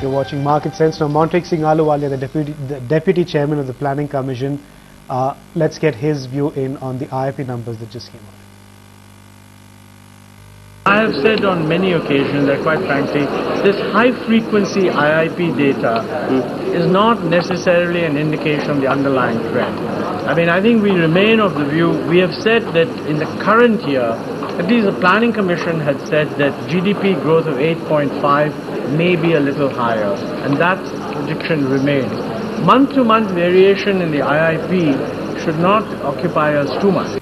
You're watching Market Sense. Now, Montek Singh Ahluwalia, the deputy, the deputy chairman of the Planning Commission, uh, let's get his view in on the IIP numbers that just came out. I have said on many occasions that quite frankly, this high frequency IIP data is not necessarily an indication of the underlying trend. I mean, I think we remain of the view, we have said that in the current year, at least the Planning Commission had said that GDP growth of 8.5 may be a little higher, and that prediction remains. Month to month variation in the IIP should not occupy us too much.